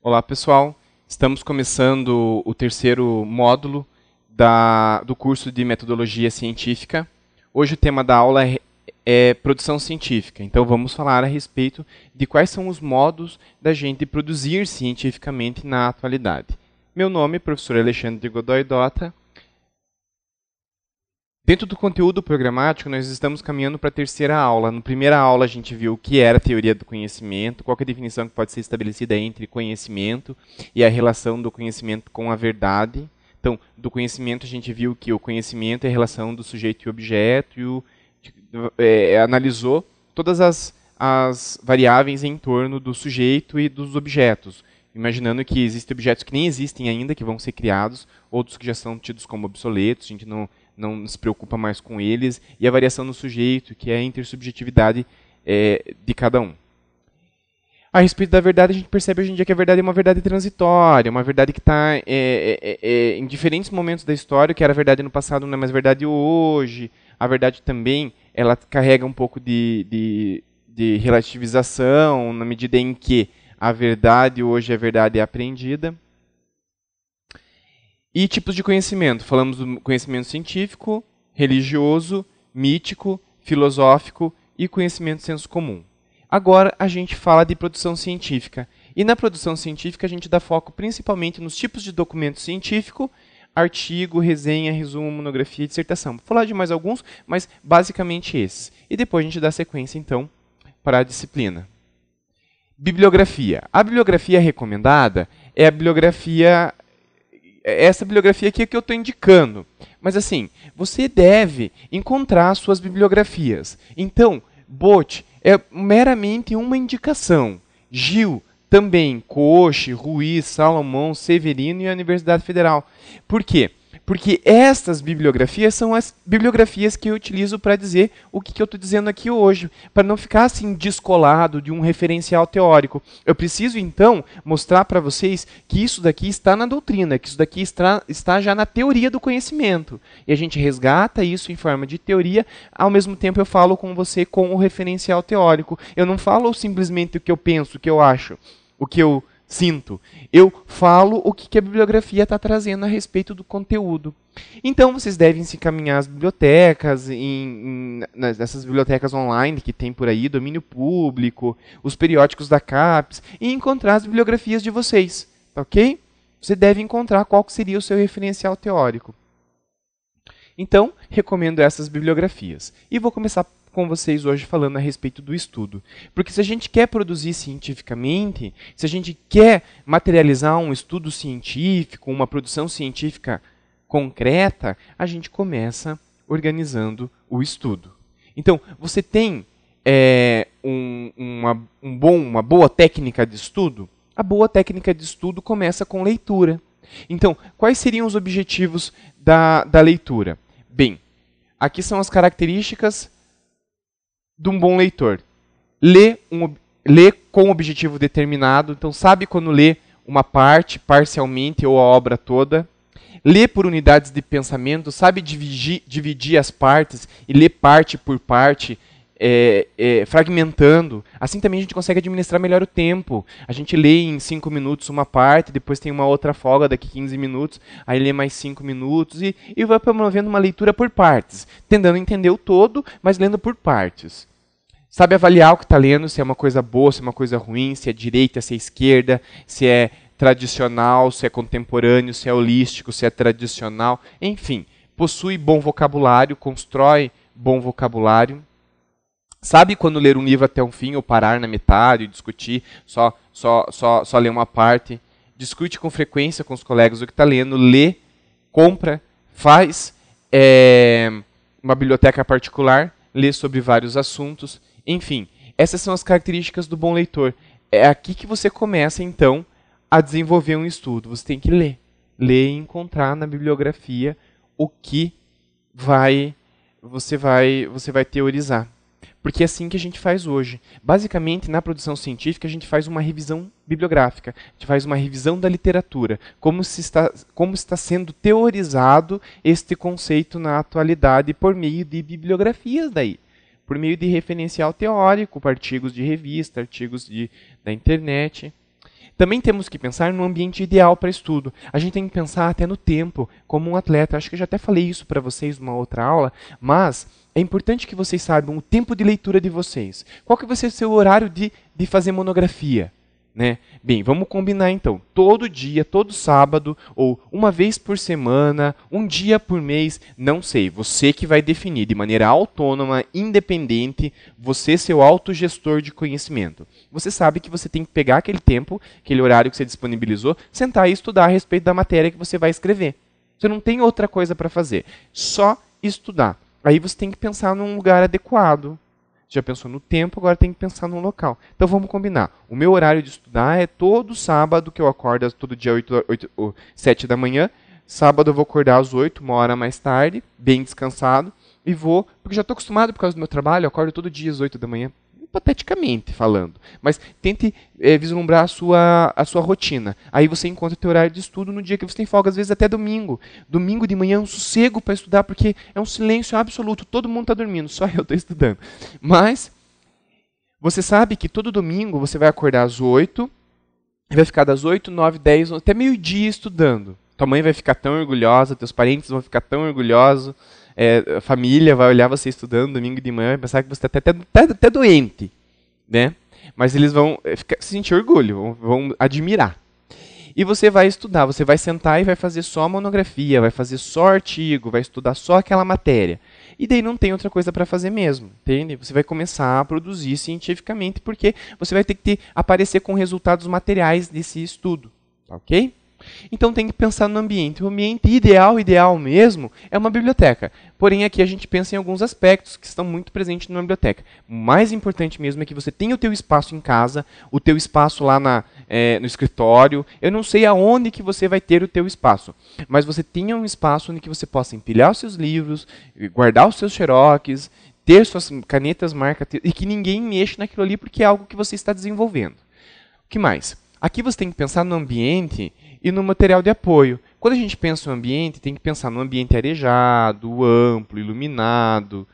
Olá, pessoal. Estamos começando o terceiro módulo da, do curso de Metodologia Científica. Hoje o tema da aula é, é, produção científica. Então vamos falar a respeito de quais são os modos da gente produzir cientificamente na atualidade. Meu nome é professor Alexandre Godoy Dota Dentro do conteúdo programático, nós estamos caminhando para a terceira aula. Na primeira aula, a gente viu o que era a teoria do conhecimento, qual é a definição que pode ser estabelecida entre conhecimento e a relação do conhecimento com a verdade. Então, do conhecimento, a gente viu que o conhecimento é a relação do sujeito e objeto, e o, é, analisou todas as, as variáveis em torno do sujeito e dos objetos imaginando que existem objetos que nem existem ainda, que vão ser criados, outros que já são tidos como obsoletos, a gente não, não se preocupa mais com eles, e a variação no sujeito, que é a intersubjetividade é, de cada um. A respeito da verdade, a gente percebe hoje em dia que a verdade é uma verdade transitória, uma verdade que está é, é, é, em diferentes momentos da história, que era verdade no passado, não é mais verdade hoje. A verdade também ela carrega um pouco de, de, de relativização, na medida em que a verdade hoje é verdade aprendida. E tipos de conhecimento. Falamos do conhecimento científico, religioso, mítico, filosófico e conhecimento senso comum. Agora a gente fala de produção científica. E na produção científica a gente dá foco principalmente nos tipos de documento científico, artigo, resenha, resumo, monografia e dissertação. Vou falar de mais alguns, mas basicamente esses. E depois a gente dá sequência então para a disciplina. Bibliografia. A bibliografia recomendada é a bibliografia essa bibliografia aqui é que eu estou indicando. Mas assim, você deve encontrar suas bibliografias. Então, Bot é meramente uma indicação. Gil também, Coche, Ruiz, Salomão, Severino e a Universidade Federal. Por quê? Porque estas bibliografias são as bibliografias que eu utilizo para dizer o que, que eu estou dizendo aqui hoje, para não ficar assim descolado de um referencial teórico. Eu preciso então mostrar para vocês que isso daqui está na doutrina, que isso daqui está, está já na teoria do conhecimento. E a gente resgata isso em forma de teoria, ao mesmo tempo eu falo com você com o referencial teórico. Eu não falo simplesmente o que eu penso, o que eu acho, o que eu sinto. Eu falo o que a bibliografia está trazendo a respeito do conteúdo. Então vocês devem se encaminhar às bibliotecas, em, em, nessas bibliotecas online que tem por aí, domínio público, os periódicos da CAPES, e encontrar as bibliografias de vocês. Tá ok? Você deve encontrar qual seria o seu referencial teórico. Então, recomendo essas bibliografias. E vou começar com vocês hoje falando a respeito do estudo. Porque se a gente quer produzir cientificamente, se a gente quer materializar um estudo científico, uma produção científica concreta, a gente começa organizando o estudo. Então, você tem é, um, uma, um bom, uma boa técnica de estudo? A boa técnica de estudo começa com leitura. Então, quais seriam os objetivos da, da leitura? Bem, aqui são as características de um bom leitor. Lê, um, lê com um objetivo determinado, então sabe quando lê uma parte, parcialmente ou a obra toda. Lê por unidades de pensamento, sabe dividir, dividir as partes e lê parte por parte, é, é, fragmentando. Assim também a gente consegue administrar melhor o tempo. A gente lê em 5 minutos uma parte, depois tem uma outra folga daqui 15 minutos, aí lê mais 5 minutos e, e vai promovendo uma leitura por partes, tentando entender o todo, mas lendo por partes. Sabe avaliar o que está lendo, se é uma coisa boa, se é uma coisa ruim, se é direita, se é esquerda, se é tradicional, se é contemporâneo, se é holístico, se é tradicional, enfim. Possui bom vocabulário, constrói bom vocabulário. Sabe quando ler um livro até o fim ou parar na metade, discutir, só, só, só, só ler uma parte. Discute com frequência com os colegas o que está lendo, lê, compra, faz é, uma biblioteca particular, lê sobre vários assuntos enfim, essas são as características do bom leitor. É aqui que você começa, então, a desenvolver um estudo. Você tem que ler. Ler e encontrar na bibliografia o que vai você vai você vai teorizar. Porque é assim que a gente faz hoje. Basicamente, na produção científica, a gente faz uma revisão bibliográfica, a gente faz uma revisão da literatura, como, se está, como está sendo teorizado este conceito na atualidade por meio de bibliografias daí por meio de referencial teórico, artigos de revista, artigos de, da internet. Também temos que pensar no ambiente ideal para estudo. A gente tem que pensar até no tempo, como um atleta. Acho que eu já até falei isso para vocês numa outra aula, mas é importante que vocês saibam o tempo de leitura de vocês. Qual que vai ser o seu horário de, de fazer monografia? Né? Bem, vamos combinar então. Todo dia, todo sábado, ou uma vez por semana, um dia por mês, não sei. Você que vai definir de maneira autônoma, independente, você seu autogestor de conhecimento. Você sabe que você tem que pegar aquele tempo, aquele horário que você disponibilizou, sentar e estudar a respeito da matéria que você vai escrever. Você não tem outra coisa para fazer, só estudar. Aí você tem que pensar num lugar adequado, já pensou no tempo, agora tem que pensar no local. Então vamos combinar. O meu horário de estudar é todo sábado, que eu acordo todo dia 8, 8, 7 da manhã. Sábado eu vou acordar às 8, uma hora mais tarde, bem descansado, e vou, porque já estou acostumado por causa do meu trabalho, eu acordo todo dia às 8 da manhã hipoteticamente falando. Mas tente é, vislumbrar a sua, a sua rotina. Aí você encontra o teu horário de estudo no dia que você tem folga, às vezes até domingo. Domingo de manhã é um sossego para estudar, porque é um silêncio absoluto. Todo mundo está dormindo, só eu estou estudando. Mas você sabe que todo domingo você vai acordar às 8, vai ficar das 8, 9, 10, até meio-dia estudando. Tua mãe vai ficar tão orgulhosa, teus parentes vão ficar tão orgulhosos é, a família vai olhar você estudando domingo de manhã e pensar que você está até, até, até, doente, né? Mas eles vão é, ficar, sentir orgulho, vão, vão admirar. E você vai estudar, você vai sentar e vai fazer só monografia, vai fazer só artigo, vai estudar só aquela matéria. E daí não tem outra coisa para fazer mesmo, entende? Você vai começar a produzir cientificamente porque você vai ter que aparecer com resultados materiais desse estudo, tá ok? Então tem que pensar no ambiente. O ambiente ideal, ideal mesmo, é uma biblioteca. Porém, aqui a gente pensa em alguns aspectos que estão muito presentes numa biblioteca. O mais importante mesmo é que você tenha o teu espaço em casa, o teu espaço lá na, é, no escritório. Eu não sei aonde que você vai ter o teu espaço, mas você tenha um espaço onde que você possa empilhar os seus livros, guardar os seus xerox, ter suas canetas marca e que ninguém mexa naquilo ali porque é algo que você está desenvolvendo. O que mais? Aqui você tem que pensar no ambiente e no material de apoio. Quando a gente pensa no ambiente, tem que pensar no ambiente arejado, amplo, iluminado,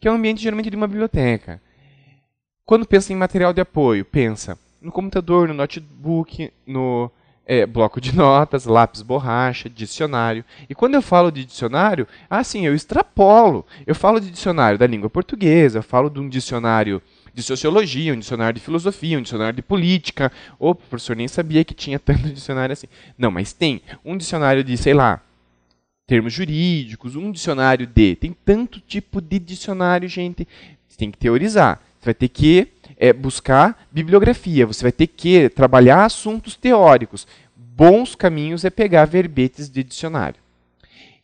que é o ambiente geralmente de uma biblioteca. Quando pensa em material de apoio, pensa no computador, no notebook, no é, bloco de notas, lápis, borracha, dicionário. E quando eu falo de dicionário, assim, eu extrapolo. Eu falo de dicionário da língua portuguesa, eu falo de um dicionário de sociologia, um dicionário de filosofia, um dicionário de política. O professor nem sabia que tinha tanto dicionário assim. Não, mas tem um dicionário de, sei lá, termos jurídicos, um dicionário de. Tem tanto tipo de dicionário, gente. Você tem que teorizar. Você vai ter que é, buscar bibliografia. Você vai ter que trabalhar assuntos teóricos. Bons caminhos é pegar verbetes de dicionário.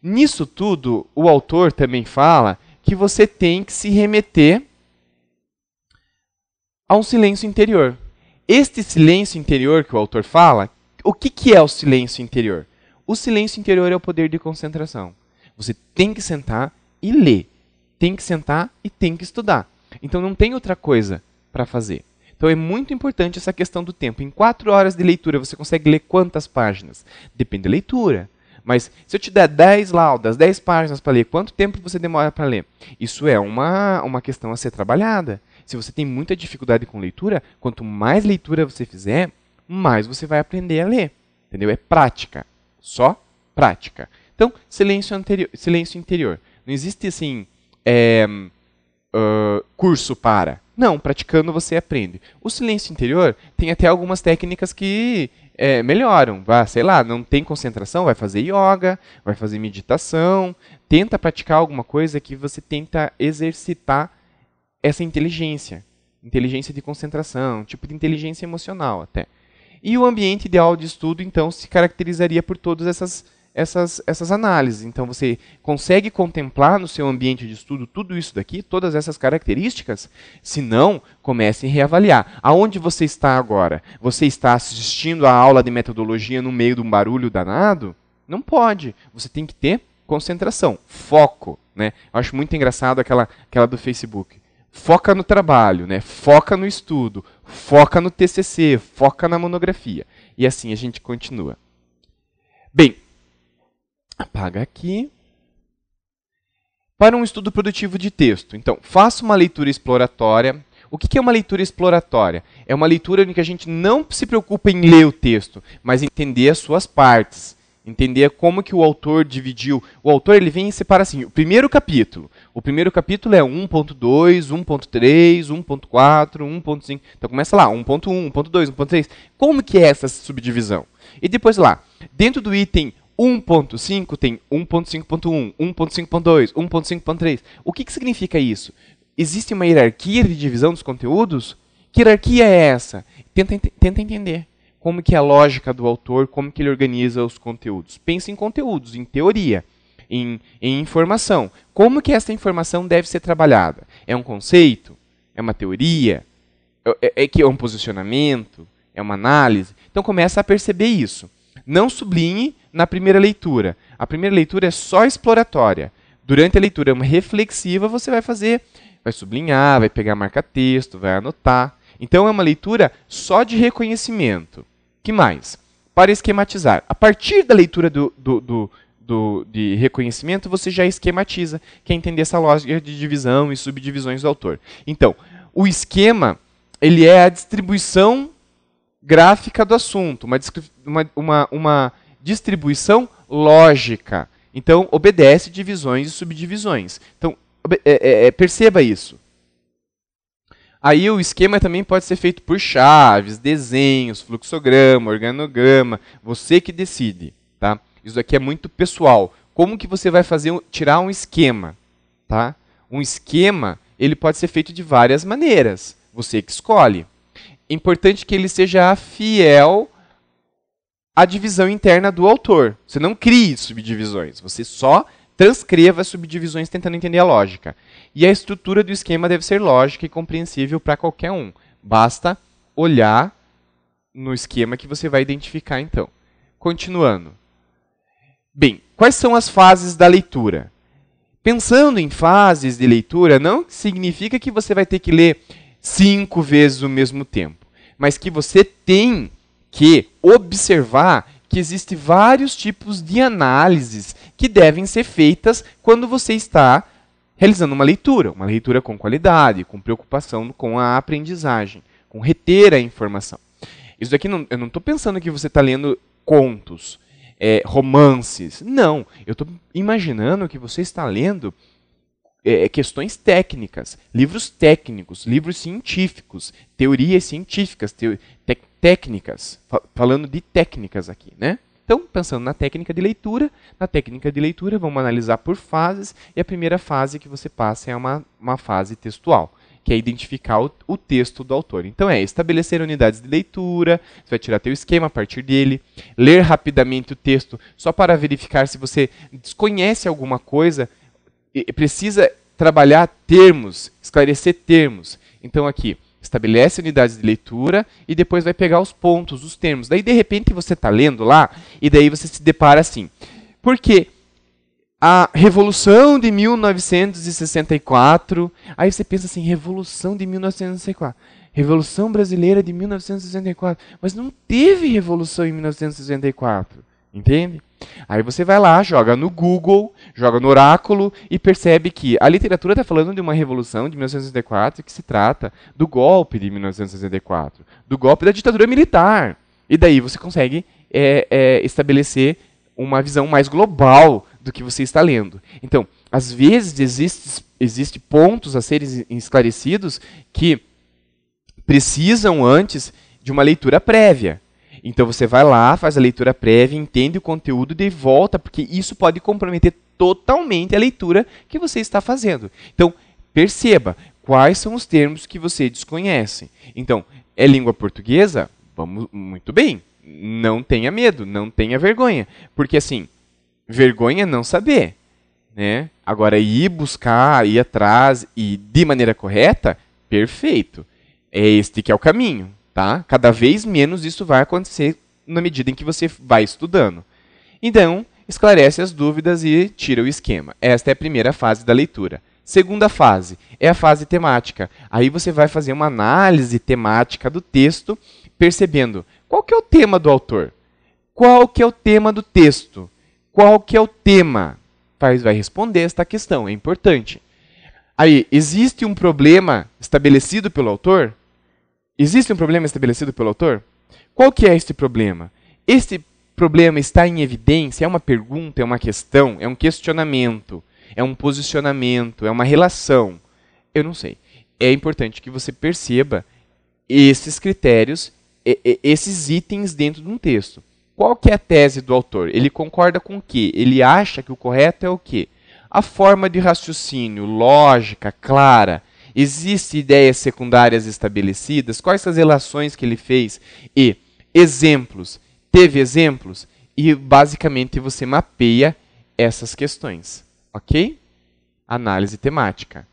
Nisso tudo, o autor também fala que você tem que se remeter a um silêncio interior. Este silêncio interior que o autor fala, o que, que é o silêncio interior? O silêncio interior é o poder de concentração. Você tem que sentar e ler. Tem que sentar e tem que estudar. Então não tem outra coisa para fazer. Então é muito importante essa questão do tempo. Em quatro horas de leitura, você consegue ler quantas páginas? Depende da leitura. Mas se eu te der 10 laudas, 10 páginas para ler, quanto tempo você demora para ler? Isso é uma, uma questão a ser trabalhada. Se você tem muita dificuldade com leitura, quanto mais leitura você fizer, mais você vai aprender a ler. Entendeu? É prática. Só prática. Então, silêncio, anterior, silêncio interior. Não existe assim é, uh, curso para. Não, praticando você aprende. O silêncio interior tem até algumas técnicas que é, melhoram. Vai, sei lá, não tem concentração, vai fazer yoga, vai fazer meditação. Tenta praticar alguma coisa que você tenta exercitar essa inteligência, inteligência de concentração, tipo de inteligência emocional até. E o ambiente ideal de estudo, então, se caracterizaria por todas essas, essas, essas análises. Então, você consegue contemplar no seu ambiente de estudo tudo isso daqui, todas essas características? Se não, comece a reavaliar. Aonde você está agora? Você está assistindo a aula de metodologia no meio de um barulho danado? Não pode. Você tem que ter concentração, foco. Né? Eu acho muito engraçado aquela, aquela do Facebook foca no trabalho, né? foca no estudo, foca no TCC, foca na monografia. E assim a gente continua. Bem, apaga aqui. Para um estudo produtivo de texto. Então, faça uma leitura exploratória, O que é uma leitura exploratória? É uma leitura em que a gente não se preocupa em ler o texto, mas entender as suas partes. Entender como que o autor dividiu. O autor ele vem e separa assim, o primeiro capítulo. O primeiro capítulo é 1.2, 1.3, 1.4, 1.5. Então começa lá, 1.1, 1.2, 1.3. Como que é essa subdivisão? E depois lá, dentro do item 1.5 tem 1.5.1, 1.5.2, 1.5.3. O que, que significa isso? Existe uma hierarquia de divisão dos conteúdos? Que hierarquia é essa? Tenta, tenta entender como que é a lógica do autor, como que ele organiza os conteúdos. Pense em conteúdos, em teoria, em, em informação. Como que essa informação deve ser trabalhada? É um conceito? É uma teoria? É, é, é que é um posicionamento? É uma análise? Então começa a perceber isso. Não sublinhe na primeira leitura. A primeira leitura é só exploratória. Durante a leitura reflexiva, você vai fazer, vai sublinhar, vai pegar marca-texto, vai anotar. Então é uma leitura só de reconhecimento que mais? Para esquematizar. A partir da leitura do, do, do, do, de reconhecimento, você já esquematiza, quer entender essa lógica de divisão e subdivisões do autor. Então, o esquema ele é a distribuição gráfica do assunto, uma, uma, uma, uma distribuição lógica. Então, obedece divisões e subdivisões. Então, é, é, é perceba isso. Aí o esquema também pode ser feito por chaves, desenhos, fluxograma, organograma, você que decide, tá? Isso aqui é muito pessoal. Como que você vai fazer tirar um esquema, tá? Um esquema, ele pode ser feito de várias maneiras. Você que escolhe. É importante que ele seja fiel à divisão interna do autor. Você não crie subdivisões, você só transcreva as subdivisões tentando entender a lógica. E a estrutura do esquema deve ser lógica e compreensível para qualquer um. Basta olhar no esquema que você vai identificar então. Continuando. Bem, quais são as fases da leitura? Pensando em fases de leitura, não significa que você vai ter que ler cinco vezes o mesmo tempo, mas que você tem que observar que existem vários tipos de análises que devem ser feitas quando você está realizando uma leitura, uma leitura com qualidade, com preocupação com a aprendizagem, com reter a informação. Isso daqui não, eu não estou pensando que você está lendo contos, é, romances. Não, eu estou imaginando que você está lendo é, questões técnicas, livros técnicos, livros científicos, teorias científicas, te, te, técnicas, falando de técnicas aqui, né? Então, pensando na técnica de leitura, na técnica de leitura vamos analisar por fases, e a primeira fase que você passa é uma, uma fase textual, que é identificar o, o texto do autor. Então é estabelecer unidades de leitura, você vai tirar teu esquema a partir dele, ler rapidamente o texto só para verificar se você desconhece alguma coisa, precisa trabalhar termos, esclarecer termos. Então aqui, estabelece unidades de leitura e depois vai pegar os pontos, os termos. Daí, de repente, você está lendo lá e daí você se depara assim. Porque a Revolução de 1964, aí você pensa assim, Revolução de 1964. Revolução Brasileira de 1964. Mas não teve Revolução em 1964. Entende? Aí você vai lá, joga no Google, joga no oráculo e percebe que a literatura está falando de uma revolução de 1964 que se trata do golpe de 1964, do golpe da ditadura militar. E daí você consegue é, é, estabelecer uma visão mais global do que você está lendo. Então, às vezes existe, existe pontos a serem esclarecidos que precisam antes de uma leitura prévia. Então você vai lá, faz a leitura prévia, entende o conteúdo e volta, porque isso pode comprometer totalmente a leitura que você está fazendo. Então, perceba quais são os termos que você desconhece. Então, é língua portuguesa? Vamos muito bem. Não tenha medo, não tenha vergonha, porque assim, vergonha é não saber, né? Agora ir buscar, ir atrás e de maneira correta, perfeito. É este que é o caminho. Tá? Cada vez menos isso vai acontecer na medida em que você vai estudando. Então, esclarece as dúvidas e tira o esquema. Esta é a primeira fase da leitura. Segunda fase é a fase temática. Aí você vai fazer uma análise temática do texto, percebendo qual que é o tema do autor, qual que é o tema do texto, qual que é o tema. Vai responder esta questão, é importante. Aí, existe um problema estabelecido pelo autor? Existe um problema estabelecido pelo autor? Qual que é este problema? Este problema está em evidência? É uma pergunta, é uma questão, é um questionamento, é um posicionamento, é uma relação? Eu não sei. É importante que você perceba esses critérios, esses itens dentro de um texto. Qual que é a tese do autor? Ele concorda com o quê? Ele acha que o correto é o quê? A forma de raciocínio, lógica, clara. Existem ideias secundárias estabelecidas? Quais as relações que ele fez? E exemplos. Teve exemplos? E basicamente você mapeia essas questões. Ok? Análise temática.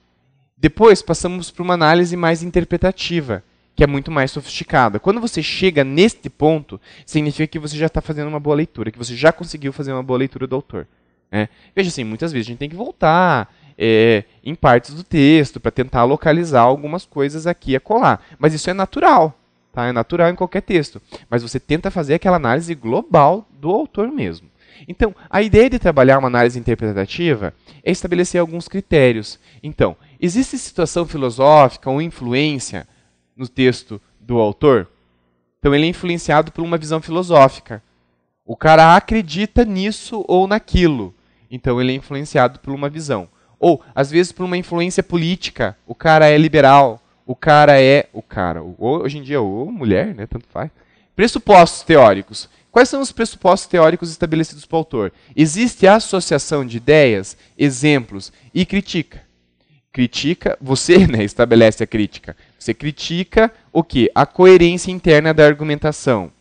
Depois passamos para uma análise mais interpretativa que é muito mais sofisticada. Quando você chega neste ponto, significa que você já está fazendo uma boa leitura, que você já conseguiu fazer uma boa leitura do autor. Né? Veja assim, muitas vezes a gente tem que voltar é, em partes do texto para tentar localizar algumas coisas aqui a colar. Mas isso é natural. Tá? É natural em qualquer texto. Mas você tenta fazer aquela análise global do autor mesmo. Então, a ideia de trabalhar uma análise interpretativa é estabelecer alguns critérios. Então, existe situação filosófica ou influência no texto do autor. Então ele é influenciado por uma visão filosófica. O cara acredita nisso ou naquilo. Então ele é influenciado por uma visão. Ou, às vezes, por uma influência política. O cara é liberal. O cara é. O cara. Hoje em dia, ou mulher, né? Tanto faz. Pressupostos teóricos. Quais são os pressupostos teóricos estabelecidos pelo autor? Existe a associação de ideias, exemplos e critica. Critica, você né, estabelece a crítica. Você critica o que? A coerência interna da argumentação.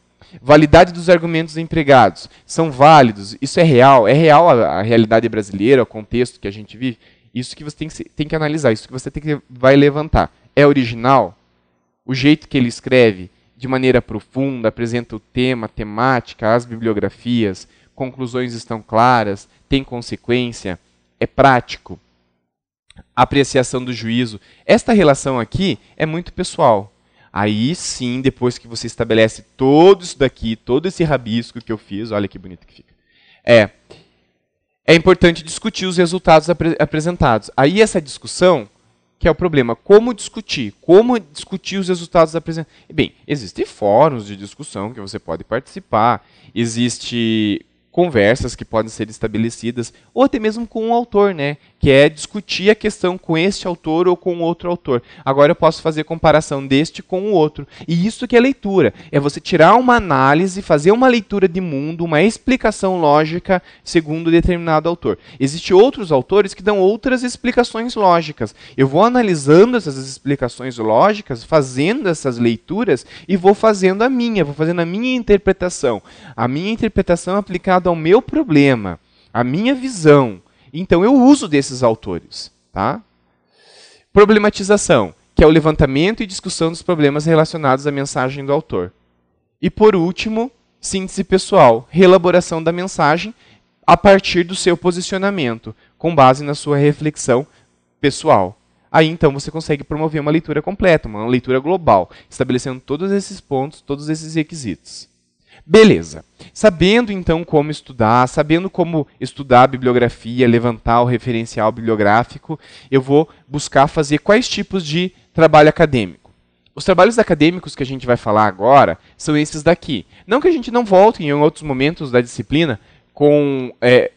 Validade dos argumentos empregados. São válidos? Isso é real? É real a, a realidade brasileira, o contexto que a gente vive? Isso que você tem que, tem que analisar, isso que você tem que, vai levantar. É original? O jeito que ele escreve, de maneira profunda, apresenta o tema, a temática, as bibliografias, conclusões estão claras, tem consequência, é prático? apreciação do juízo. Esta relação aqui é muito pessoal. Aí sim, depois que você estabelece todo isso daqui, todo esse rabisco que eu fiz, olha que bonito que fica. É, é importante discutir os resultados apre apresentados. Aí essa discussão, que é o problema, como discutir? Como discutir os resultados apresentados? Bem, existem fóruns de discussão que você pode participar, existe conversas que podem ser estabelecidas, ou até mesmo com o autor, né? Que é discutir a questão com este autor ou com outro autor. Agora eu posso fazer comparação deste com o outro. E isso que é leitura. É você tirar uma análise, fazer uma leitura de mundo, uma explicação lógica segundo determinado autor. Existem outros autores que dão outras explicações lógicas. Eu vou analisando essas explicações lógicas, fazendo essas leituras e vou fazendo a minha, vou fazendo a minha interpretação. A minha interpretação aplicada ao meu problema, à minha visão. Então eu uso desses autores. Tá? Problematização, que é o levantamento e discussão dos problemas relacionados à mensagem do autor. E por último, síntese pessoal, reelaboração da mensagem a partir do seu posicionamento, com base na sua reflexão pessoal. Aí então você consegue promover uma leitura completa, uma leitura global, estabelecendo todos esses pontos, todos esses requisitos. Beleza. Sabendo então como estudar, sabendo como estudar a bibliografia, levantar o referencial bibliográfico, eu vou buscar fazer quais tipos de trabalho acadêmico. Os trabalhos acadêmicos que a gente vai falar agora são esses daqui. Não que a gente não volte em outros momentos da disciplina com, é,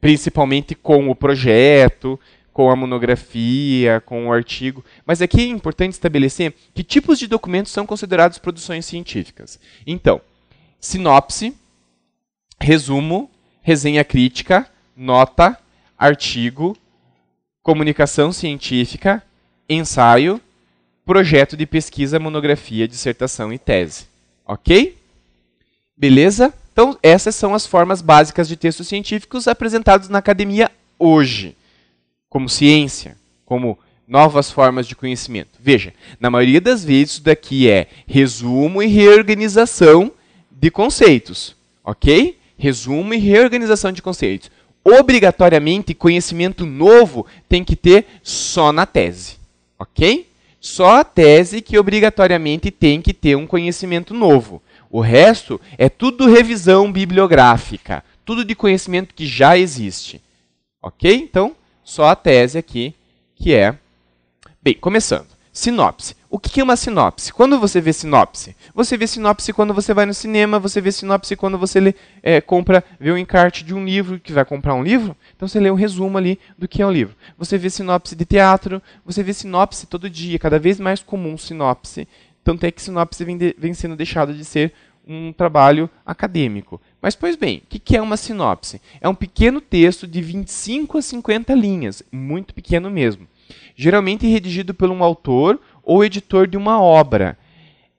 principalmente com o projeto, com a monografia, com o artigo, mas aqui é importante estabelecer que tipos de documentos são considerados produções científicas. Então, sinopse, resumo, resenha crítica, nota, artigo, comunicação científica, ensaio, projeto de pesquisa, monografia, dissertação e tese. Ok? Beleza? Então, essas são as formas básicas de textos científicos apresentados na academia hoje, como ciência, como novas formas de conhecimento. Veja, na maioria das vezes isso daqui é resumo e reorganização de conceitos, ok? Resumo e reorganização de conceitos. Obrigatoriamente, conhecimento novo tem que ter só na tese, ok? Só a tese que obrigatoriamente tem que ter um conhecimento novo. O resto é tudo revisão bibliográfica, tudo de conhecimento que já existe. Ok? Então, só a tese aqui que é. Bem, começando. Sinopse. O que é uma sinopse? Quando você vê sinopse? Você vê sinopse quando você vai no cinema, você vê sinopse quando você lê, é, compra, vê o encarte de um livro, que vai comprar um livro, então você lê um resumo ali do que é o livro. Você vê sinopse de teatro, você vê sinopse todo dia, cada vez mais comum sinopse. Tanto é que sinopse vem, de, vem sendo deixado de ser um trabalho acadêmico. Mas, pois bem, o que é uma sinopse? É um pequeno texto de 25 a 50 linhas, muito pequeno mesmo. Geralmente redigido por um autor ou editor de uma obra.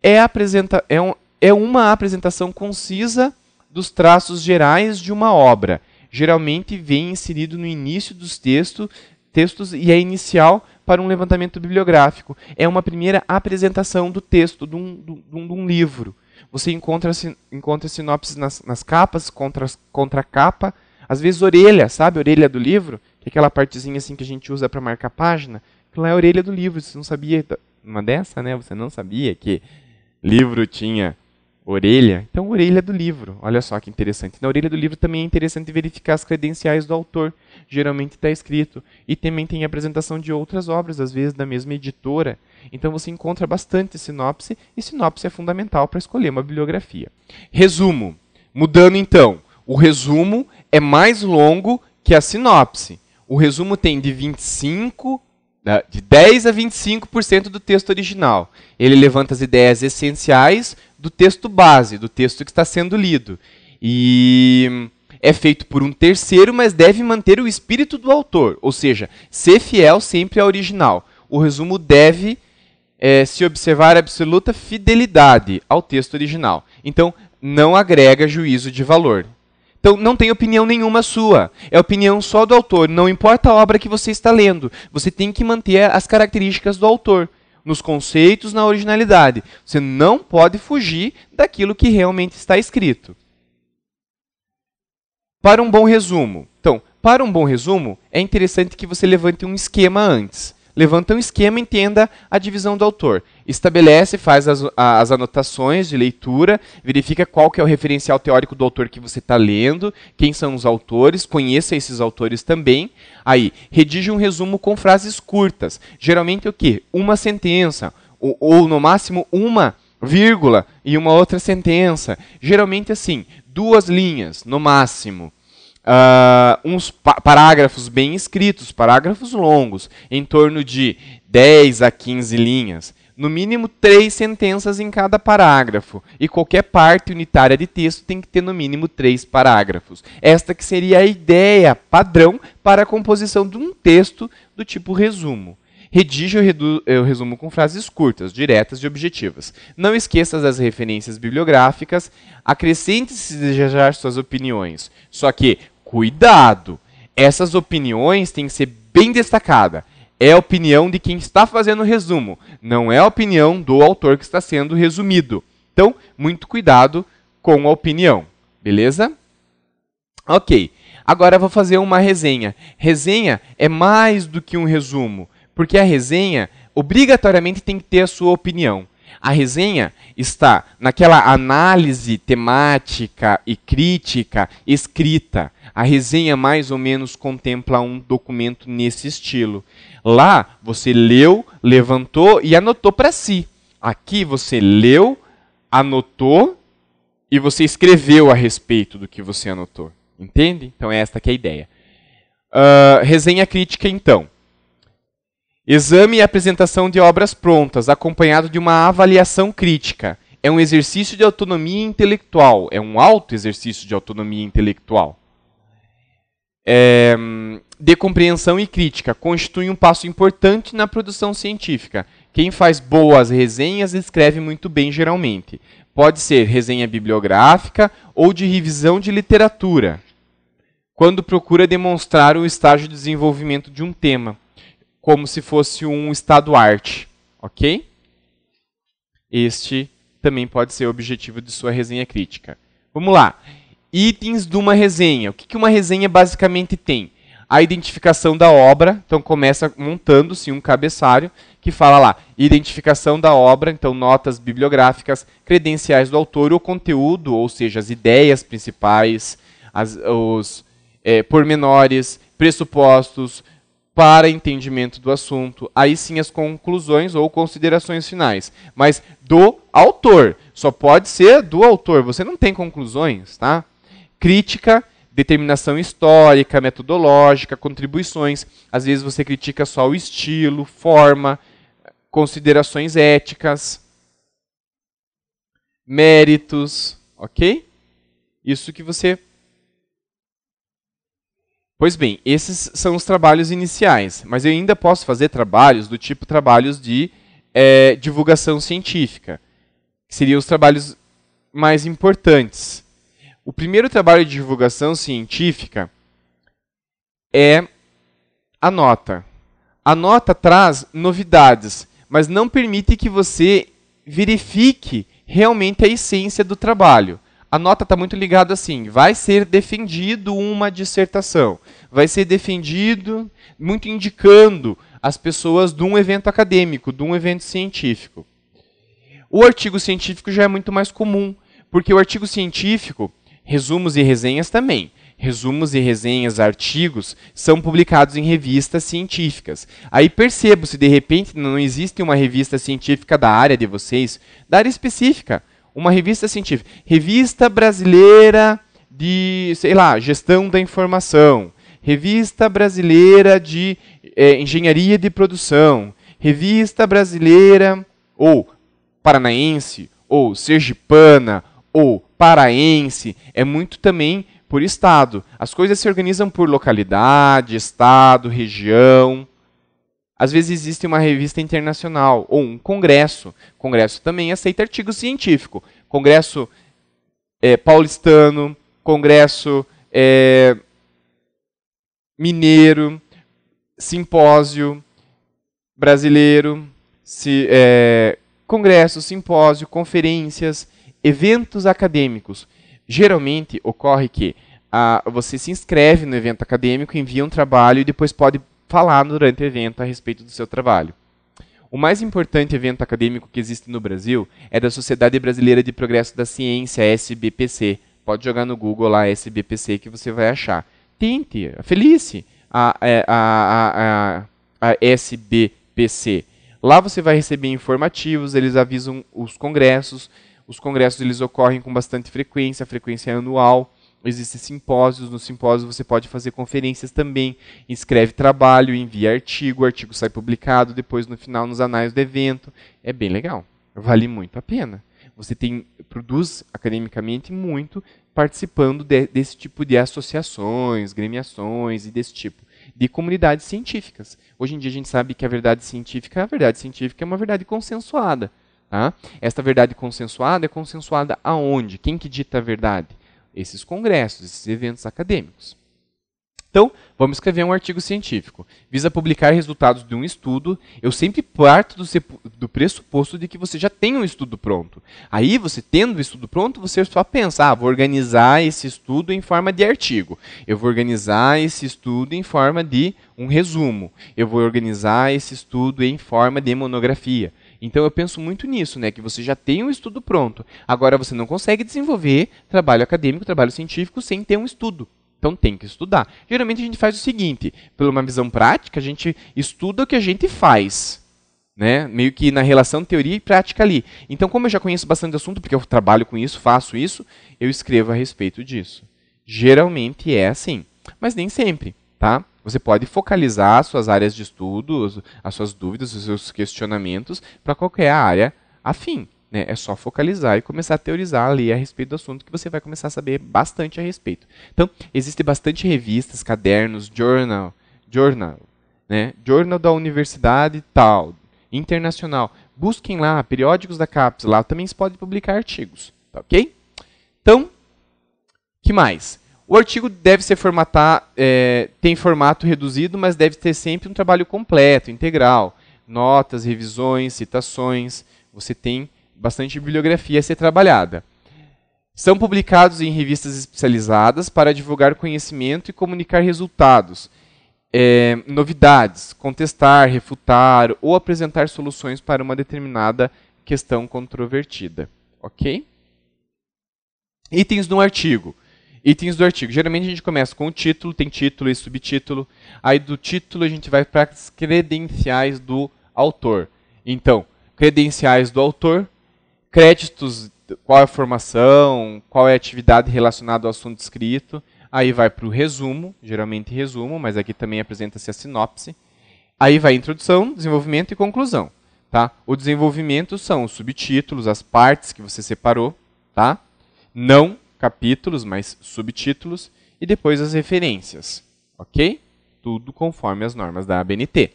É, apresenta é, um, é uma apresentação concisa dos traços gerais de uma obra. Geralmente vem inserido no início dos textos, textos e é inicial para um levantamento bibliográfico. É uma primeira apresentação do texto de um, de um, de um livro. Você encontra, encontra sinopses nas, nas capas, contra, contra capa, às vezes orelha, sabe? Orelha do livro, que é aquela partezinha assim que a gente usa para marcar página. Aquilo é a orelha do livro. Você não sabia uma dessa, né? Você não sabia que livro tinha orelha? Então, orelha do livro. Olha só que interessante. Na orelha do livro também é interessante verificar as credenciais do autor. Geralmente está escrito. E também tem apresentação de outras obras, às vezes da mesma editora. Então você encontra bastante sinopse, e sinopse é fundamental para escolher uma bibliografia. Resumo. Mudando então, o resumo é mais longo que a sinopse. O resumo tem de 25 de 10 a 25% do texto original. Ele levanta as ideias essenciais do texto base, do texto que está sendo lido. E é feito por um terceiro, mas deve manter o espírito do autor, ou seja, ser fiel sempre ao original. O resumo deve é, se observar absoluta fidelidade ao texto original. Então, não agrega juízo de valor. Então, não tem opinião nenhuma sua. É opinião só do autor. Não importa a obra que você está lendo. Você tem que manter as características do autor, nos conceitos, na originalidade. Você não pode fugir daquilo que realmente está escrito. Para um bom resumo. Então, para um bom resumo, é interessante que você levante um esquema antes. Levanta um esquema, entenda a divisão do autor. Estabelece, faz as, as anotações de leitura, verifica qual que é o referencial teórico do autor que você está lendo, quem são os autores, conheça esses autores também. Aí, redige um resumo com frases curtas. Geralmente o quê? Uma sentença, ou, ou no máximo uma vírgula e uma outra sentença. Geralmente assim, duas linhas, no máximo uh, uns parágrafos bem escritos, parágrafos longos, em torno de 10 a 15 linhas. No mínimo três sentenças em cada parágrafo. E qualquer parte unitária de texto tem que ter no mínimo três parágrafos. Esta que seria a ideia padrão para a composição de um texto do tipo resumo. Redija o resumo com frases curtas, diretas e objetivas. Não esqueça das referências bibliográficas. Acrescente se desejar suas opiniões. Só que Cuidado! Essas opiniões têm que ser bem destacadas. É a opinião de quem está fazendo o resumo, não é a opinião do autor que está sendo resumido. Então, muito cuidado com a opinião, beleza? Ok, agora eu vou fazer uma resenha. Resenha é mais do que um resumo, porque a resenha obrigatoriamente tem que ter a sua opinião. A resenha está naquela análise temática e crítica escrita. A resenha mais ou menos contempla um documento nesse estilo. Lá você leu, levantou e anotou para si. Aqui você leu, anotou e você escreveu a respeito do que você anotou. Entende? Então é esta é a ideia. Uh, resenha crítica, então. Exame e apresentação de obras prontas, acompanhado de uma avaliação crítica. É um exercício de autonomia intelectual, é um alto exercício de autonomia intelectual é, de compreensão e crítica constitui um passo importante na produção científica. Quem faz boas resenhas escreve muito bem, geralmente. Pode ser resenha bibliográfica ou de revisão de literatura, quando procura demonstrar o estágio de desenvolvimento de um tema, como se fosse um estado arte. Ok? Este também pode ser o objetivo de sua resenha crítica. Vamos lá itens de uma resenha. O que, uma resenha basicamente tem? A identificação da obra, então começa montando-se um cabeçalho que fala lá, identificação da obra, então notas bibliográficas, credenciais do autor, o conteúdo, ou seja, as ideias principais, as, os é, pormenores, pressupostos, para entendimento do assunto, aí sim as conclusões ou considerações finais. Mas do autor, só pode ser do autor, você não tem conclusões, tá? Crítica, determinação histórica, metodológica, contribuições. Às vezes você critica só o estilo, forma, considerações éticas, méritos, ok? Isso que você Pois bem, esses são os trabalhos iniciais, mas eu ainda posso fazer trabalhos do tipo trabalhos de é, divulgação científica, que seriam os trabalhos mais importantes. O primeiro trabalho de divulgação científica é a nota. A nota traz novidades, mas não permite que você verifique realmente a essência do trabalho a nota está muito ligada assim, vai ser defendido uma dissertação, vai ser defendido, muito indicando as pessoas de um evento acadêmico, de um evento científico. O artigo científico já é muito mais comum, porque o artigo científico, resumos e resenhas também, resumos e resenhas, artigos, são publicados em revistas científicas. Aí percebo se de repente não existe uma revista científica da área de vocês, da área específica uma revista científica. Revista Brasileira de, sei lá, Gestão da Informação. Revista Brasileira de é, Engenharia de Produção. Revista Brasileira, ou Paranaense, ou Sergipana, ou Paraense. É muito também por estado. As coisas se organizam por localidade, estado, região. Às vezes existe uma revista internacional ou um congresso. Congresso também aceita artigo científico. Congresso é, paulistano, congresso é, mineiro, simpósio brasileiro, se, é, congresso, simpósio, conferências, eventos acadêmicos. Geralmente ocorre que ah, você se inscreve no evento acadêmico, envia um trabalho e depois pode falar durante o evento a respeito do seu trabalho. O mais importante evento acadêmico que existe no Brasil é da Sociedade Brasileira de Progresso da Ciência, SBPC. Pode jogar no Google lá SBPC que você vai achar. Tente, felice a, é, a, a, a, a SBPC. Lá você vai receber informativos, eles avisam os congressos. Os congressos eles ocorrem com bastante frequência, a frequência é anual. Existem simpósios, no simpósio você pode fazer conferências também, escreve trabalho, envia artigo, o artigo sai publicado, depois no final nos anais do evento. É bem legal, vale muito a pena. Você tem, produz academicamente muito participando de, desse tipo de associações, gremiações e desse tipo de comunidades científicas. Hoje em dia a gente sabe que a verdade científica, a verdade científica é uma verdade consensuada. Tá? Esta verdade consensuada é consensuada aonde? Quem que dita a verdade? Esses congressos, esses eventos acadêmicos. Então, vamos escrever um artigo científico. Visa publicar resultados de um estudo. Eu sempre parto do, do, pressuposto de que você já tem um estudo pronto. Aí, você tendo o estudo pronto, você só pensa, ah, vou organizar esse estudo em forma de artigo. Eu vou organizar esse estudo em forma de um resumo. Eu vou organizar esse estudo em forma de monografia. Então eu penso muito nisso, né, que você já tem um estudo pronto. Agora você não consegue desenvolver trabalho acadêmico, trabalho científico sem ter um estudo. Então tem que estudar. Geralmente a gente faz o seguinte, por uma visão prática, a gente estuda o que a gente faz. Né? Meio que na relação teoria e prática ali. Então, como eu já conheço bastante assunto, porque eu trabalho com isso, faço isso, eu escrevo a respeito disso. Geralmente é assim, mas nem sempre, tá? Você pode focalizar suas áreas de estudo, as suas dúvidas, os seus questionamentos para qualquer área afim. Né? É só focalizar e começar a teorizar ali a respeito do assunto que você vai começar a saber bastante a respeito. Então, existem bastante revistas, cadernos, journal, journal, né? Journal da universidade tal, internacional. Busquem lá, periódicos da CAPES, lá também se pode publicar artigos, tá ok? Então, que mais? O artigo deve ser formatar, é, tem formato reduzido, mas deve ter sempre um trabalho completo, integral. Notas, revisões, citações. Você tem bastante bibliografia a ser trabalhada. São publicados em revistas especializadas para divulgar conhecimento e comunicar resultados, é, novidades, contestar, refutar ou apresentar soluções para uma determinada questão controvertida. Ok? Itens do artigo Itens do artigo. Geralmente a gente começa com o título, tem título e subtítulo. Aí do título a gente vai para as credenciais do autor. Então, credenciais do autor, créditos, qual é a formação, qual é a atividade relacionada ao assunto escrito. Aí vai para o resumo, geralmente resumo, mas aqui também apresenta-se a sinopse. Aí vai introdução, desenvolvimento e conclusão. Tá? O desenvolvimento são os subtítulos, as partes que você separou, tá? Não capítulos, mas subtítulos, e depois as referências, ok? Tudo conforme as normas da ABNT.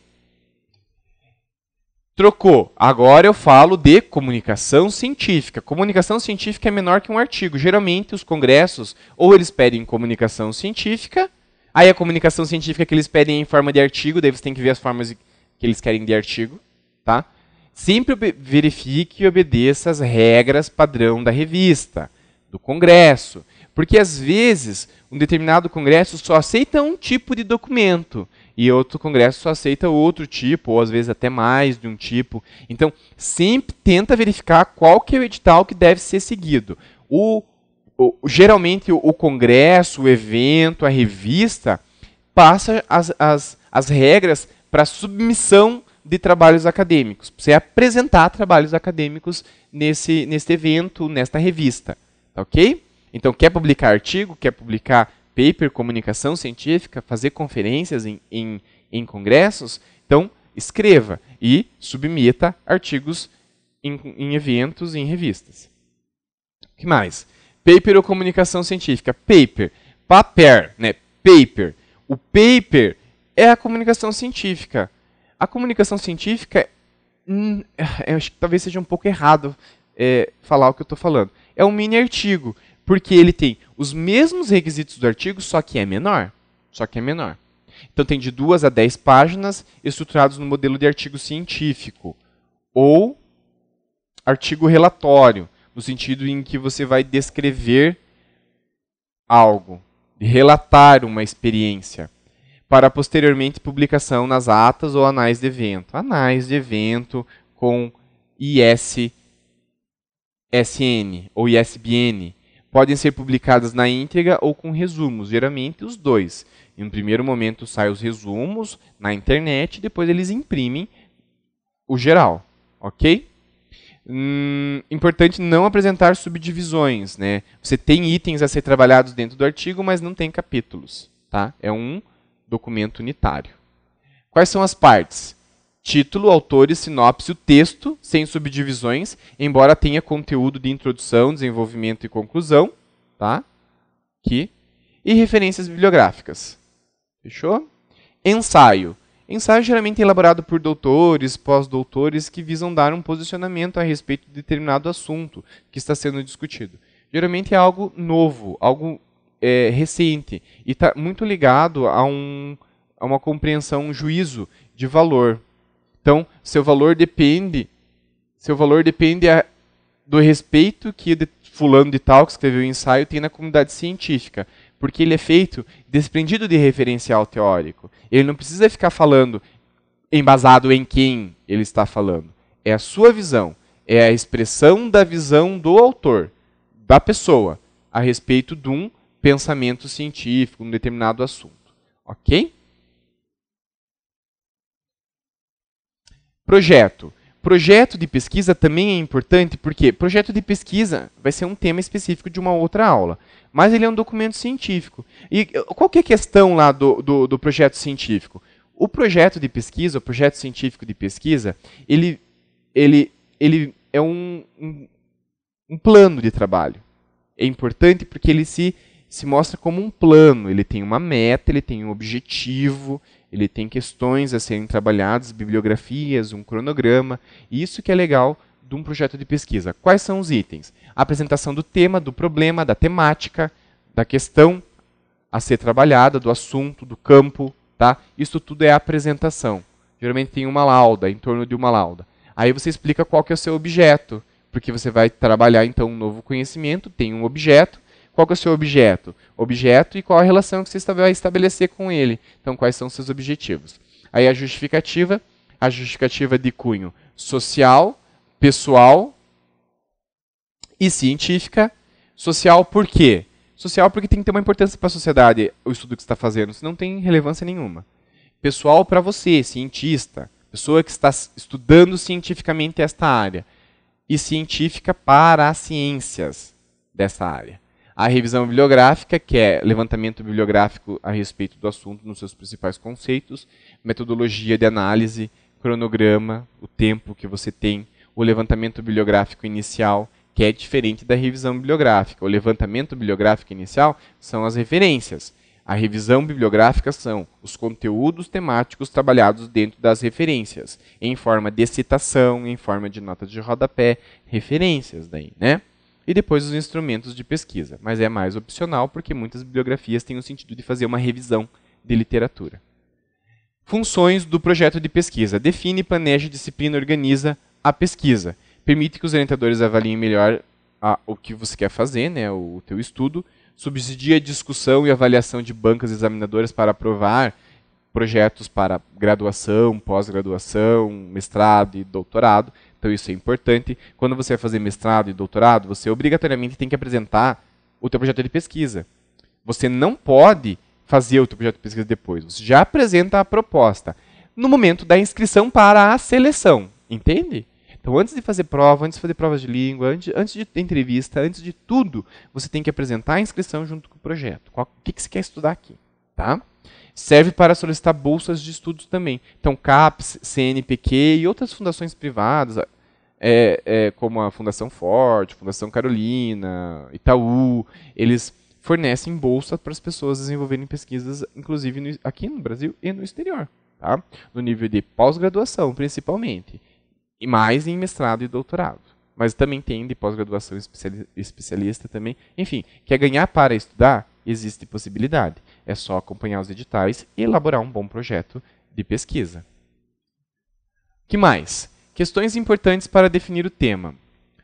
Trocou. Agora eu falo de comunicação científica. Comunicação científica é menor que um artigo. Geralmente os congressos ou eles pedem comunicação científica, aí a comunicação científica que eles pedem é em forma de artigo, daí você tem que ver as formas que eles querem de artigo, tá? Sempre verifique e obedeça as regras padrão da revista do Congresso. Porque às vezes um determinado Congresso só aceita um tipo de documento e outro Congresso só aceita outro tipo, ou às vezes até mais de um tipo. Então, sempre tenta verificar qual que é o edital que deve ser seguido. O, o geralmente o, o, Congresso, o evento, a revista passa as, as, as regras para submissão de trabalhos acadêmicos. Você apresentar trabalhos acadêmicos nesse, nesse evento, nesta revista. Tá ok? Então, quer publicar artigo, quer publicar paper, comunicação científica, fazer conferências em, em, em congressos, então escreva e submeta artigos em, em eventos e em revistas. O que mais? Paper ou comunicação científica? Paper. Paper, né? Paper. O paper é a comunicação científica. A comunicação científica, hum, eu acho que talvez seja um pouco errado é, falar o que eu estou falando é um mini artigo, porque ele tem os mesmos requisitos do artigo, só que é menor. Só que é menor. Então tem de 2 a 10 páginas estruturados no modelo de artigo científico. Ou artigo relatório, no sentido em que você vai descrever algo, relatar uma experiência, para posteriormente publicação nas atas ou anais de evento. Anais de evento com IS SN ou ISBN podem ser publicadas na íntegra ou com resumos, geralmente os dois. Em um primeiro momento saem os resumos na internet, depois eles imprimem o geral, ok? Hum, importante não apresentar subdivisões, né? Você tem itens a ser trabalhados dentro do artigo, mas não tem capítulos, tá? É um documento unitário. Quais são as partes? Título, autores, sinopse, o texto, sem subdivisões, embora tenha conteúdo de introdução, desenvolvimento e conclusão, tá? Aqui. E referências bibliográficas. Fechou? Ensaio. Ensaio geralmente é elaborado por doutores, pós-doutores que visam dar um posicionamento a respeito de determinado assunto que está sendo discutido. Geralmente é algo novo, algo é, recente e está muito ligado a, um, a uma compreensão, um juízo de valor. Então, seu valor depende, seu valor depende a, do respeito que de fulano de tal que escreveu o ensaio tem na comunidade científica, porque ele é feito desprendido de referencial teórico. Ele não precisa ficar falando embasado em quem ele está falando. É a sua visão, é a expressão da visão do autor, da pessoa, a respeito de um pensamento científico, um determinado assunto. Ok? Projeto. Projeto de pesquisa também é importante porque projeto de pesquisa vai ser um tema específico de uma outra aula, mas ele é um documento científico. E qual que é a questão lá do, do, do projeto científico? O projeto de pesquisa, o projeto científico de pesquisa, ele, ele, ele é um, um, um plano de trabalho. É importante porque ele se, se mostra como um plano, ele tem uma meta, ele tem um objetivo, ele tem questões a serem trabalhadas, bibliografias, um cronograma, e isso que é legal de um projeto de pesquisa. Quais são os itens? A apresentação do tema, do problema, da temática, da questão a ser trabalhada, do assunto, do campo, tá? Isso tudo é apresentação. Geralmente tem uma lauda, em torno de uma lauda. Aí você explica qual que é o seu objeto, porque você vai trabalhar então um novo conhecimento, tem um objeto, qual é o seu objeto? Objeto e qual a relação que você vai estabelecer com ele. Então, quais são os seus objetivos? Aí a justificativa, a justificativa de cunho social, pessoal e científica. Social por quê? Social porque tem que ter uma importância para a sociedade o estudo que você está fazendo, senão não tem relevância nenhuma. Pessoal para você, cientista, pessoa que está estudando cientificamente esta área. E científica para as ciências dessa área. A revisão bibliográfica, que é levantamento bibliográfico a respeito do assunto nos seus principais conceitos, metodologia de análise, cronograma, o tempo que você tem, o levantamento bibliográfico inicial, que é diferente da revisão bibliográfica. O levantamento bibliográfico inicial são as referências. A revisão bibliográfica são os conteúdos temáticos trabalhados dentro das referências, em forma de citação, em forma de nota de rodapé, referências daí, né? E depois os instrumentos de pesquisa, mas é mais opcional porque muitas bibliografias têm o sentido de fazer uma revisão de literatura. Funções do projeto de pesquisa. Define, planeja, disciplina, organiza a pesquisa permite que os orientadores avaliem melhor a, o que você quer fazer, né, o, o teu estudo, subsidia a discussão e avaliação de bancas examinadoras para aprovar projetos para graduação, pós-graduação, mestrado e doutorado. Então isso é importante. Quando você vai fazer mestrado e doutorado, você obrigatoriamente tem que apresentar o teu projeto de pesquisa. Você não pode fazer o teu projeto de pesquisa depois. Você já apresenta a proposta no momento da inscrição para a seleção. Entende? Então, antes de fazer prova, antes de fazer provas de língua, antes, antes de entrevista, antes de tudo, você tem que apresentar a inscrição junto com o projeto. Qual, o que, que você quer estudar aqui? Tá? Serve para solicitar bolsas de estudos também. Então, CAPES, CNPq e outras fundações privadas, é, é, como a Fundação Forte, Fundação Carolina, Itaú, eles fornecem bolsa para as pessoas desenvolverem pesquisas, inclusive no, aqui no Brasil e no exterior. Tá? No nível de pós-graduação, principalmente e mais em mestrado e doutorado. Mas também tem de pós-graduação especialista também. Enfim, quer ganhar para estudar? Existe possibilidade. É só acompanhar os editais e elaborar um bom projeto de pesquisa. que mais? Questões importantes para definir o tema.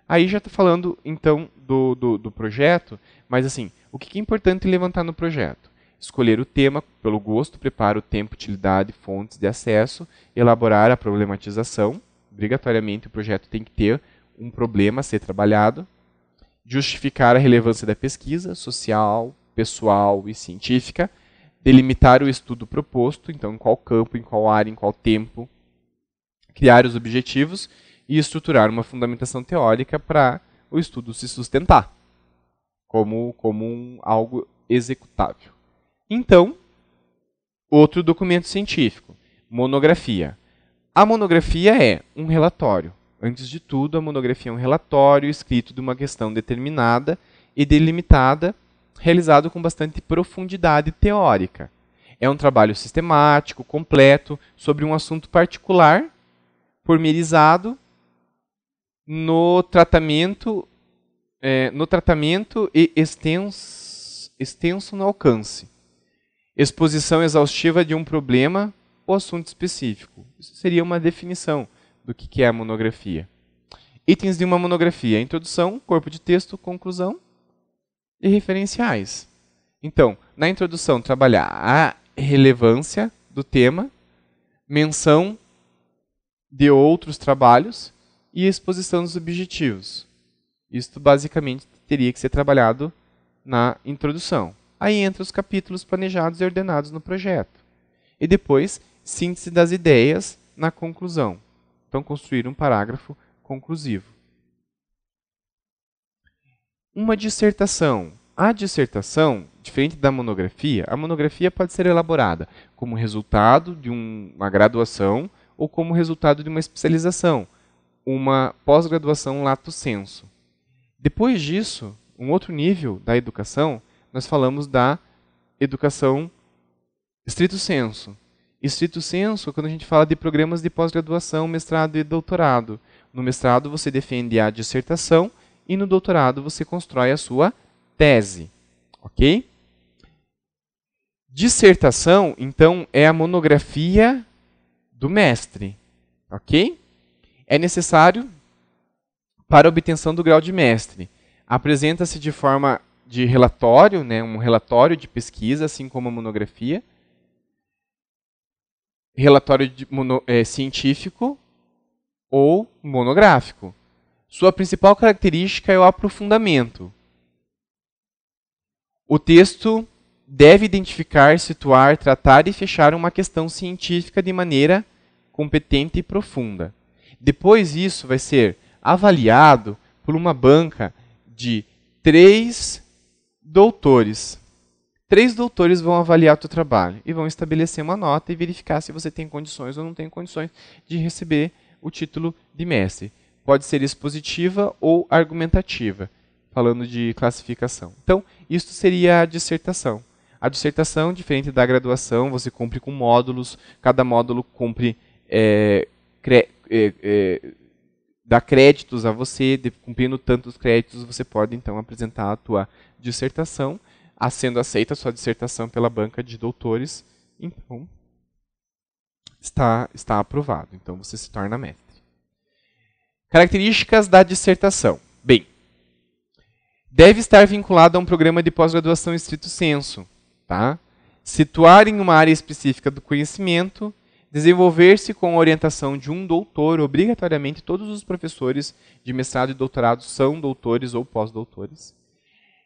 Aí já estou falando, então, do, do, do, projeto, mas assim, o que é importante levantar no projeto? Escolher o tema pelo gosto, preparo, tempo, utilidade, fontes de acesso, elaborar a problematização, obrigatoriamente o projeto tem que ter um problema a ser trabalhado, justificar a relevância da pesquisa social, pessoal e científica, delimitar o estudo proposto, então em qual campo, em qual área, em qual tempo, criar os objetivos e estruturar uma fundamentação teórica para o estudo se sustentar como, como um, algo executável. Então, outro documento científico, monografia. A monografia é um relatório. Antes de tudo, a monografia é um relatório escrito de uma questão determinada e delimitada, realizado com bastante profundidade teórica. É um trabalho sistemático, completo, sobre um assunto particular, pormenorizado no tratamento, é, no tratamento e extenso, extenso no alcance. Exposição exaustiva de um problema ou assunto específico. Isso seria uma definição do que é a monografia. Itens de uma monografia: introdução, corpo de texto, conclusão e referenciais. Então, na introdução, trabalhar a relevância do tema, menção de outros trabalhos e exposição dos objetivos. Isto basicamente teria que ser trabalhado na introdução. Aí entra os capítulos planejados e ordenados no projeto. E depois síntese das ideias na conclusão. Então, construir um parágrafo conclusivo. Uma dissertação. A dissertação, diferente da monografia, a monografia pode ser elaborada como resultado de um, uma graduação ou como resultado de uma especialização, uma pós-graduação lato sensu. Depois disso, um outro nível da educação, nós falamos da educação estrito senso, Estrito senso, quando a gente fala de programas de pós-graduação, mestrado e doutorado. No mestrado você defende a dissertação e no doutorado você constrói a sua tese. Ok? Dissertação, então, é a monografia do mestre. Ok? É necessário para a obtenção do grau de mestre. Apresenta-se de forma de relatório, né, um relatório de pesquisa, assim como a monografia relatório de, mono, é, científico ou monográfico. Sua principal característica é o aprofundamento. o texto deve identificar, situar, tratar e fechar uma questão científica de maneira competente e profunda. Depois isso vai ser avaliado por uma banca de três doutores. Três doutores vão avaliar o teu trabalho e vão estabelecer uma nota e verificar se você tem condições ou não tem condições de receber o título de mestre. Pode ser expositiva ou argumentativa, falando de classificação. Então, isso seria a dissertação. A dissertação, diferente da graduação, você cumpre com módulos, cada módulo cumpre é, cre, é, é, dá créditos a você, de, cumprindo tantos créditos, você pode então apresentar a tua dissertação, a sendo aceita a sua dissertação pela banca de doutores, então está, está aprovado. Então você se torna mestre. Características da dissertação. Bem, deve estar vinculado a um programa de pós-graduação estrito senso, tá? Situar em uma área específica do conhecimento, desenvolver-se com a orientação de um doutor, obrigatoriamente todos os professores de mestrado e doutorado são doutores ou pós-doutores.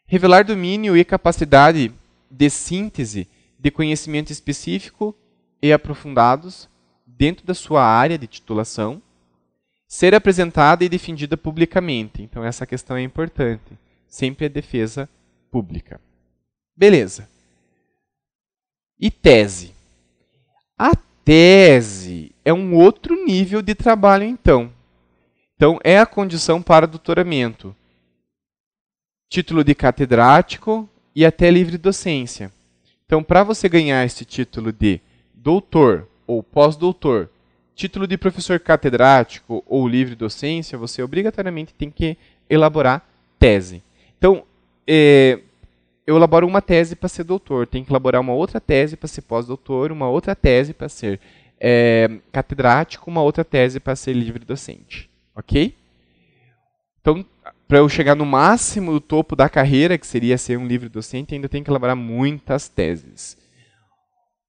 Revelar domínio e capacidade de síntese de conhecimento específico e aprofundados dentro da sua área de titulação. Ser apresentada e defendida publicamente. Então, essa questão é importante. Sempre a defesa pública. Beleza. E tese. A tese é um outro nível de trabalho, então. Então, é a condição para doutoramento. Título de catedrático e até livre docência. Então, para você ganhar esse título de doutor ou pós-doutor, título de professor catedrático ou livre docência, você obrigatoriamente tem que elaborar tese. Então, é, eu elaboro uma tese para ser doutor, tenho que elaborar uma outra tese para ser pós-doutor, uma outra tese para ser é, catedrático, uma outra tese para ser livre docente. Ok? Então, para eu chegar no máximo do topo da carreira, que seria ser um livre docente, ainda tenho que elaborar muitas teses.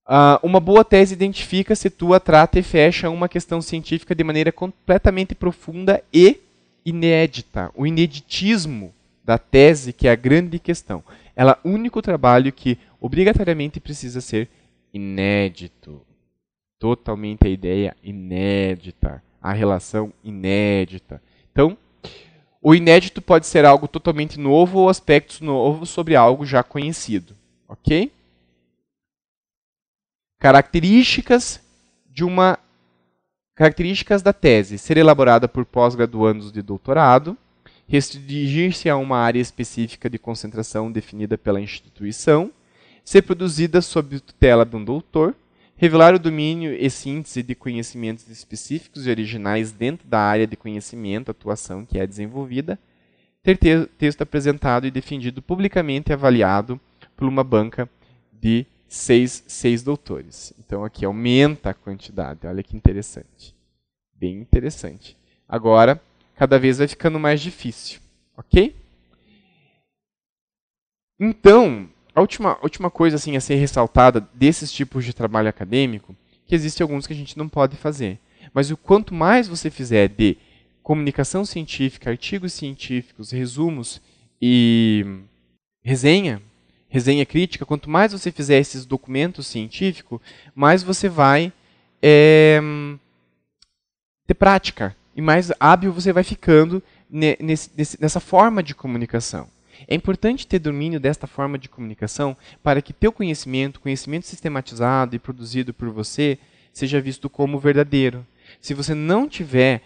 Uh, uma boa tese identifica, situa, trata e fecha uma questão científica de maneira completamente profunda e inédita. O ineditismo da tese que é a grande questão. Ela único trabalho que obrigatoriamente precisa ser inédito. Totalmente a ideia inédita, a relação inédita. Então, o inédito pode ser algo totalmente novo ou aspectos novos sobre algo já conhecido. Ok? Características de uma características da tese: ser elaborada por pós-graduandos de doutorado, restringir-se a uma área específica de concentração definida pela instituição, ser produzida sob tutela de um doutor, revelar o domínio e síntese de conhecimentos específicos e originais dentro da área de conhecimento, atuação que é desenvolvida, ter texto apresentado e defendido publicamente e avaliado por uma banca de seis, seis doutores. Então aqui aumenta a quantidade, olha que interessante. Bem interessante. Agora, cada vez vai ficando mais difícil. Ok? Então, a última, última coisa assim, a ser ressaltada desses tipos de trabalho acadêmico, que existem alguns que a gente não pode fazer. Mas o quanto mais você fizer de comunicação científica, artigos científicos, resumos e resenha, resenha crítica, quanto mais você fizer esses documentos científicos, mais você vai é, ter prática e mais hábil você vai ficando nessa forma de comunicação. É importante ter domínio desta forma de comunicação para que teu conhecimento, conhecimento sistematizado e produzido por você, seja visto como verdadeiro. Se você não tiver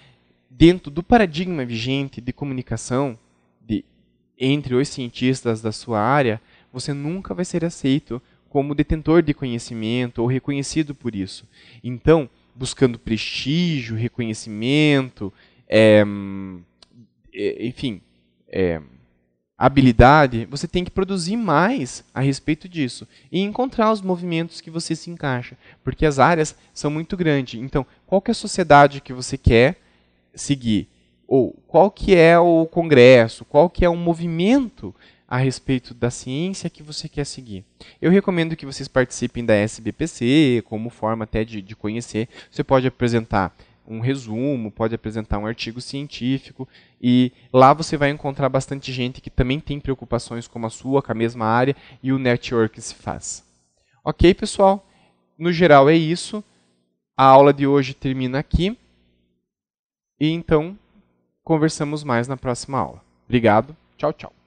dentro do paradigma vigente de comunicação de, entre os cientistas da sua área, você nunca vai ser aceito como detentor de conhecimento ou reconhecido por isso. Então, buscando prestígio, reconhecimento, é, enfim, é, habilidade, você tem que produzir mais a respeito disso e encontrar os movimentos que você se encaixa, porque as áreas são muito grandes. Então, qual que é a sociedade que você quer seguir? Ou qual que é o congresso? Qual que é o movimento a respeito da ciência que você quer seguir. Eu recomendo que vocês participem da SBPC, como forma até de, de conhecer. Você pode apresentar um resumo, pode apresentar um artigo científico e lá você vai encontrar bastante gente que também tem preocupações como a sua, com a mesma área e o network se faz. Ok, pessoal? No geral é isso. A aula de hoje termina aqui. E então conversamos mais na próxima aula. Obrigado. Tchau, tchau.